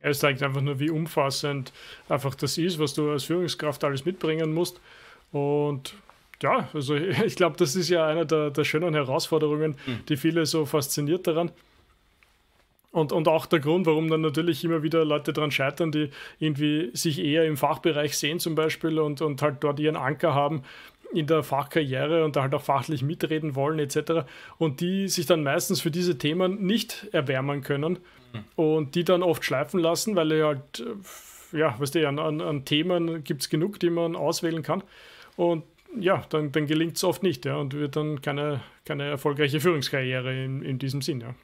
Es zeigt einfach nur, wie umfassend einfach das ist, was du als Führungskraft alles mitbringen musst. Und ja, also ich glaube, das ist ja eine der, der schönen Herausforderungen, mhm. die viele so fasziniert daran. Und, und auch der Grund, warum dann natürlich immer wieder Leute daran scheitern, die irgendwie sich eher im Fachbereich sehen zum Beispiel und, und halt dort ihren Anker haben in der Fachkarriere und da halt auch fachlich mitreden wollen etc. Und die sich dann meistens für diese Themen nicht erwärmen können mhm. und die dann oft schleifen lassen, weil halt, ja, weißt du, an, an, an Themen gibt es genug, die man auswählen kann. Und ja, dann, dann gelingt es oft nicht ja, und wird dann keine, keine erfolgreiche Führungskarriere in, in diesem Sinn. Ja.